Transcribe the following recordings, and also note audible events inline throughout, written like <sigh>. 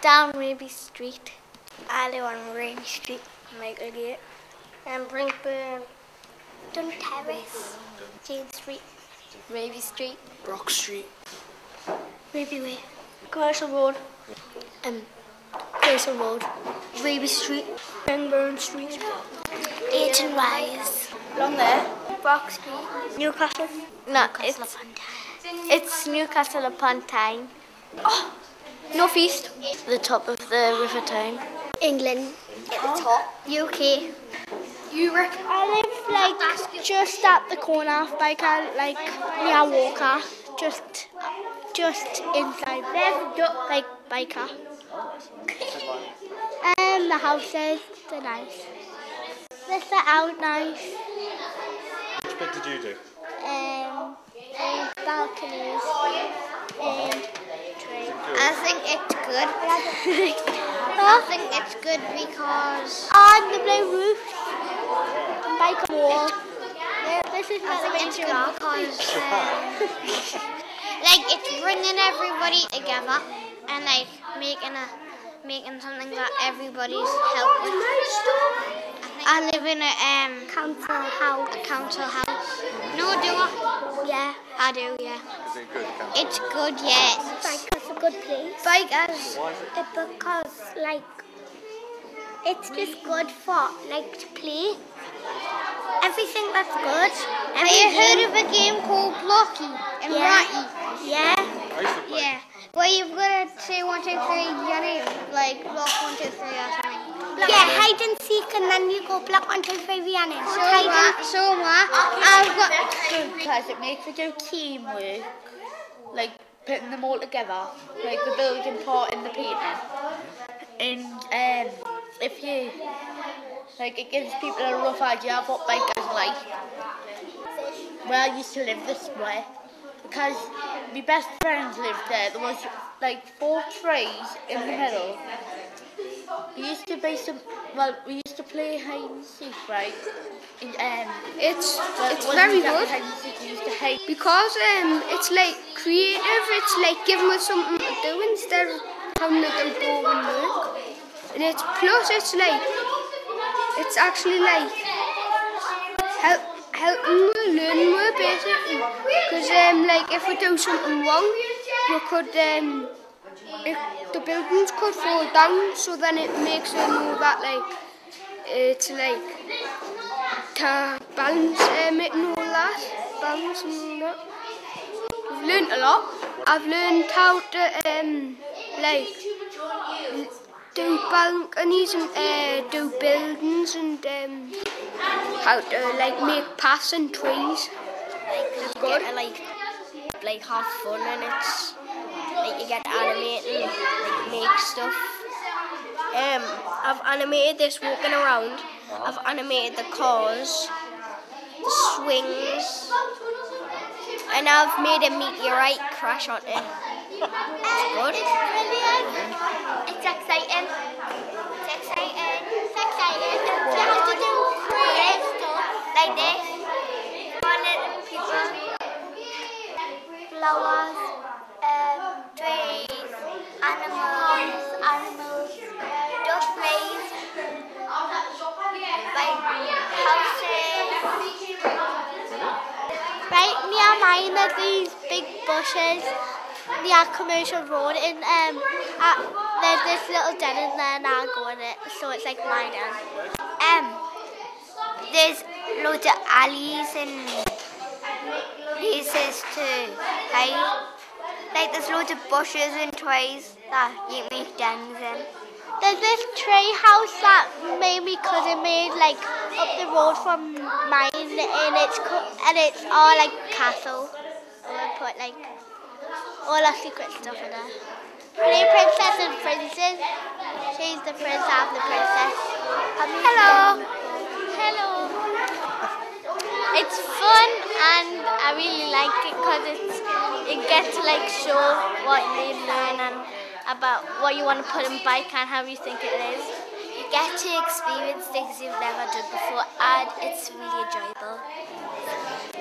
Down Raby Street. I live on Raby Street, Michaelgate. And Brinkburn. Dun Terrace. Jane Street. Raby Street. Brock Street. Raby Way. Commercial Road. Um, Castle Road. Raby Street. Benburn Street. Ayton Rise. Along there. Brock Street. Newcastle. No, it's, upon it's Newcastle upon Tyne. Oh, North East. The top of the river Tyne. England. At the top. UK. Europe. I live like just at the corner of Byker, like near Walker. Just just inside there, like Byker. and the houses, they're nice. This are out nice. Which bit did you do? Um, and balconies and I think it's good. <laughs> I think it's good because on the blue roof and Byker wall. This is I not think the it's good because um, <laughs> like it's bringing everybody together and like making a making something that everybody's help with. I live in a um council house. a council house. No, do I? Yeah, I do, yeah. Is it good? Council? It's good, yeah. It's Byker's good place. Byker's. Why is it? It because like it's just good for like to play. Everything that's good. Have you heard of a game called Blocky and Yeah. Ratty? Yeah. I used to play. Yeah. Where you've got to say one, two, three, your name. Like block one, two, three or something. Yeah, hide and seek, and then you go block one, two, three, Rihanna. So hide what? So what? I've got. because it makes a good teamwork, like putting them all together, like the building part and the painting. And um, if you, like it gives people a rough idea of what Baker's like. Well, I used to live this way because my best friends lived there. There was like four trees in the middle We used to be some. Well, we used to play hide and seek, right? And, um, It's well, it's very good seek, we used to hide because um it's like creative. It's like giving us something to do instead of having to do boring work. And it's plus it's like it's actually like help helping we learn more basically. Because um like if we do something wrong, we could um if the buildings could fall down. So then it makes it know that like it's like to balance um, it and all that. Balance and all that. I've learned a lot. I've learned how to um like do balconies and uh, do buildings and um, how to like make paths and trees. It's good. To, like, like have fun, and it's like you get to animate and like make stuff. Um, I've animated this walking around. I've animated the cars, the swings, and I've made a meteorite crash on it. It's good. Near mine these big bushes near Commercial Road and um uh, there's this little den in there and I go in it so it's like my den. Um, there's loads of alleys and places to hide. Like there's loads of bushes and trees that you make dens in. There's this tree house that made me cousin made like up the road from mine and it's co- and it's all like castle. And we put like all our secret stuff in there. Play princess and princess. She's the prince, I'm the princess. Hello. Hello. It's fun and I really like it because it's it gets to like show what you learn and about what you want to put in bike and how you think it is. You get to experience things you've never done before and it's really enjoyable.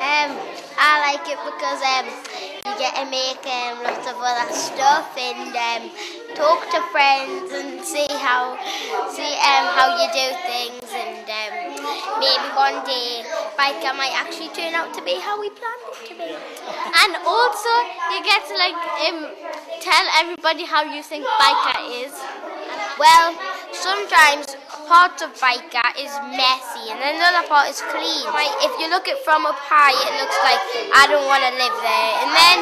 Um, I like it because um, you get to make um, lots of other stuff and um, talk to friends and see how see um, how you do things and um, maybe one day Byker might actually turn out to be how we planned it to be. And also you get to like um, tell everybody how you think Byker is. Well, sometimes part of Byker is messy and another part is clean. Right? If you look at from up high, it looks like I don't want to live there. And then,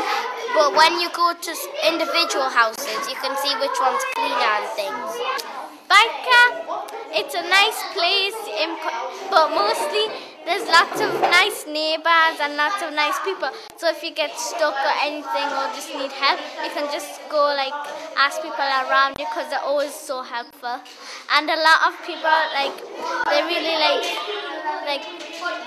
but when you go to individual houses, you can see which one's cleaner and things. Byker, it's a nice place, but mostly there's lots of nice neighbours and lots of nice people. So if you get stuck or anything or just need help, you can just go like ask people around because they're always so helpful. And a lot of people like they really like like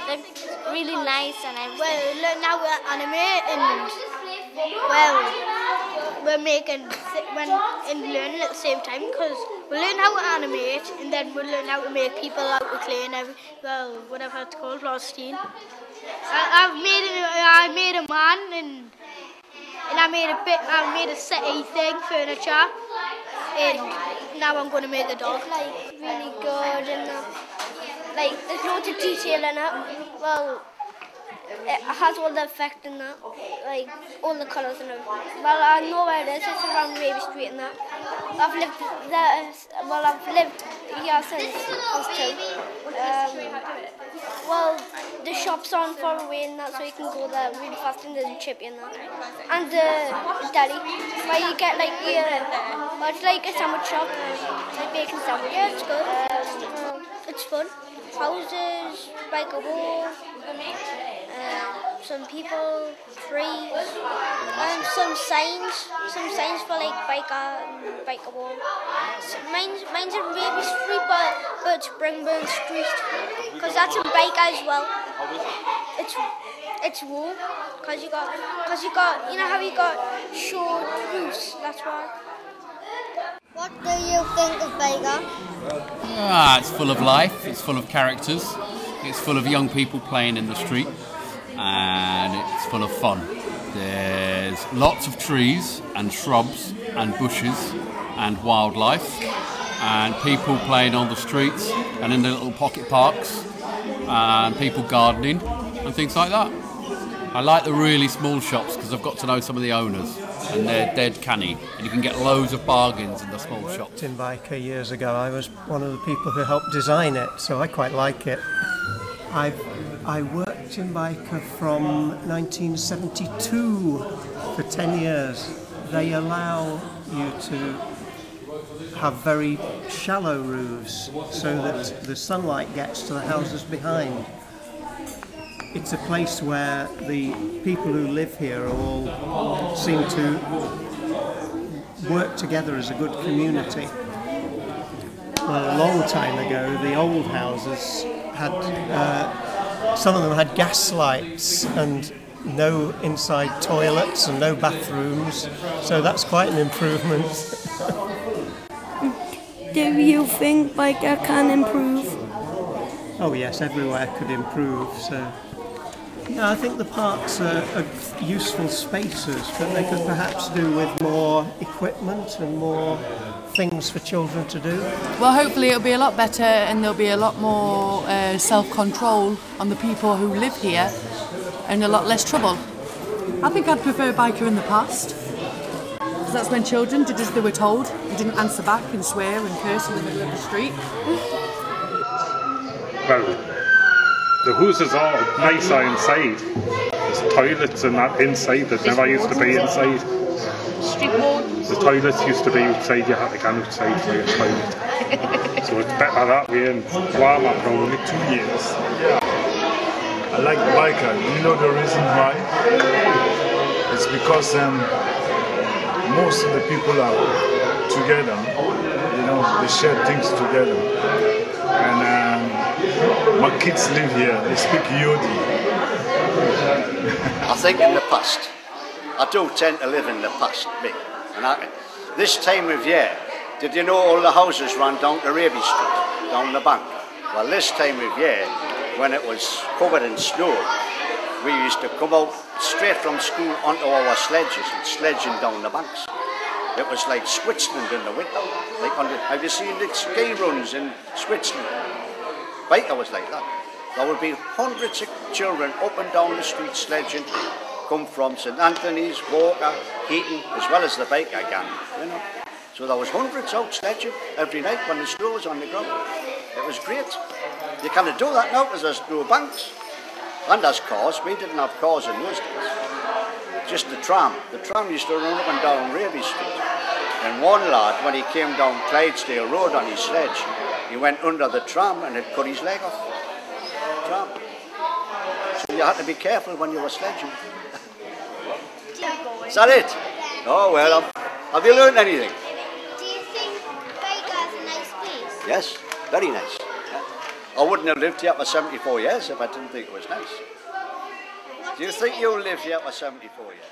they're really nice and everything. Well, look, now we're on a animating. Well, we're making th- when and learning at the same time because we learn how to animate and then we learn how to make people out of clay and every, well, whatever it's called, plasticine. I, I've made a, I made a man and and I made a bit. I made a settee thing, furniture, and now I'm going to make a dog. like really good and like there's loads of detail in it. Well, it has all the effect in that, like all the colours in it. Well, I know where it is. It's around Raby Street and that. I've lived there. Well, I've lived here since I was two. Um, well, the shop's aren't far away and that, so you can go there really fast and there's a chippy and that. And the deli, where you get like your, well, it's like a sandwich shop, like bacon sandwich. Yeah, it's good. Um, it's fun. Houses, Byker wall, Uh, some people, trees, and um, some signs. Some signs for like Byker and um, bike wall. S- Mine's, mine's in Raby Street, but, but it's Street. Because that's a Byker as well. It's it's wall. Because you got, cause you got, you know how you got short roofs, that's why. What do you think of Byker? Ah, it's full of life, it's full of characters, it's full of young people playing in the street, and it's full of fun. There's lots of trees and shrubs and bushes and wildlife, and people playing on the streets and in the little pocket parks, and people gardening and things like that. I like the really small shops because I've got to know some of the owners, and they're dead canny, and you can get loads of bargains in the small shops. in Byker years ago. I was one of the people who helped design it, so I quite like it. I've, I worked in Byker from 1972 for 10 years. They allow you to have very shallow roofs so that the sunlight gets to the houses behind. It's a place where the people who live here all seem to work together as a good community. Well, a long time ago, the old houses had, uh, some of them had gas lights and no inside toilets and no bathrooms, so that's quite an improvement. <laughs> Do you think Byker can improve? Oh yes, everywhere could improve. So, yeah, I think the parks are, are useful spaces, but they could perhaps do with more equipment and more things for children to do. Well, hopefully it'll be a lot better and there'll be a lot more uh, self-control on the people who live here and a lot less trouble. I think I'd prefer Byker in the past. Because that's when children did as they were told and didn't answer back and swear and curse in the middle of the street. well, the houses are nicer inside. There's toilets and that inside that never used to be inside. Street wall. The toilets used to be outside, you had to go outside for your toilet. <laughs> so it's better that way and warmer probably. two years. I like Byker. You know the reason why? It's because um, most of the people are together. You know, they share things together. And um, my kids live here. They speak Yodi. I think in the past. I do tend to live in the past, me. And I, this time of year, did you know all the houses ran down to Raby Street, down the bank? Well, this time of year, when it was covered in snow, we used to come out straight from school onto our sledges and sledging down the banks. It was like Switzerland in the winter. Like on the, have you seen the ski runs in Switzerland? Byker was like that. There would be hundreds of children up and down the street sledging, come from St Anthony's, Walker, Heaton, as well as the Byker gang, you know. So there was hundreds out sledging every night when the snow was on the ground. It was great. You can't do that now because there's no banks. And there's cars. We didn't have cars in those days. Just the tram. The tram used to run up and down Raby Street. And one lad, when he came down Clydesdale Road on his sledge, he went under the tram and it cut his leg off. So you had to be careful when you were sledging. Is that it? Oh well, have, have you learned anything? Do you think Byker's a nice place? Yes, very nice. Yeah. I wouldn't have lived here for 74 years if I didn't think it was nice. Do you think you'll live here for 74 years?